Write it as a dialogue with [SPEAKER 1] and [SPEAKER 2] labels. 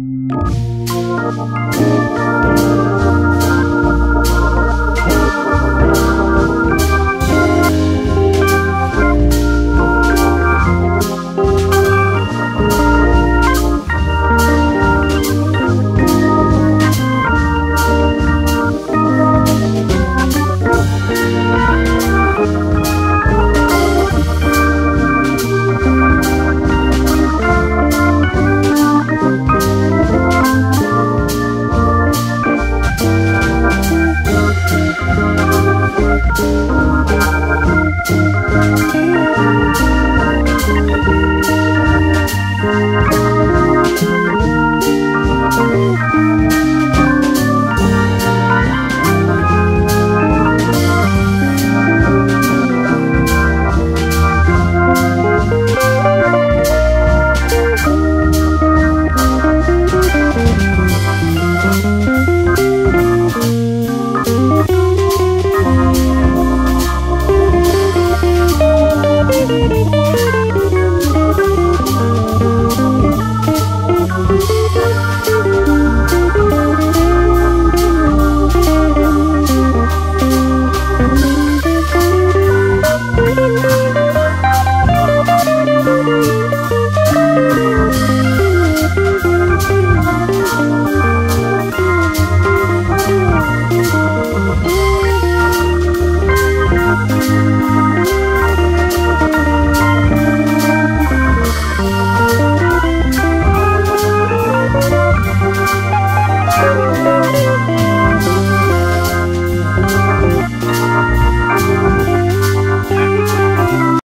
[SPEAKER 1] Thank you. you.